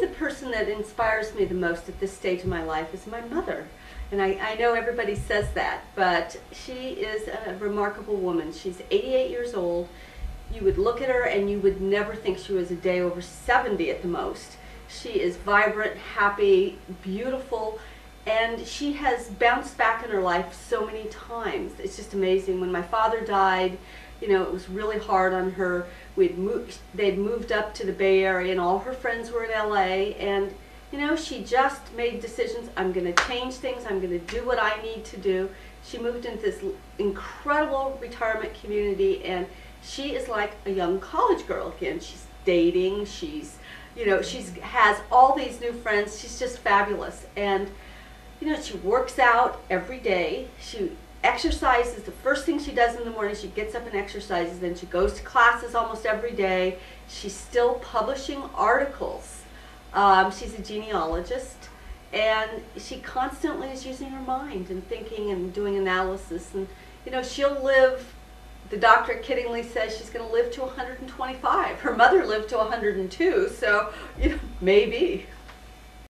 the person that inspires me the most at this stage of my life is my mother. And I, I know everybody says that, but she is a remarkable woman. She's 88 years old. You would look at her and you would never think she was a day over 70 at the most. She is vibrant, happy, beautiful, and she has bounced back in her life so many times. It's just amazing. When my father died, you know, it was really hard on her. We'd moved, they'd moved up to the Bay Area and all her friends were in LA and you know, she just made decisions. I'm going to change things. I'm going to do what I need to do. She moved into this incredible retirement community and she is like a young college girl again. She's dating. She's, you know, she's has all these new friends. She's just fabulous. And, you know, she works out every day. She exercises. The first thing she does in the morning, she gets up and exercises. Then she goes to classes almost every day. She's still publishing articles um, she's a genealogist, and she constantly is using her mind and thinking and doing analysis. And you know, she'll live. The doctor kiddingly says she's going to live to 125. Her mother lived to 102, so you know, maybe.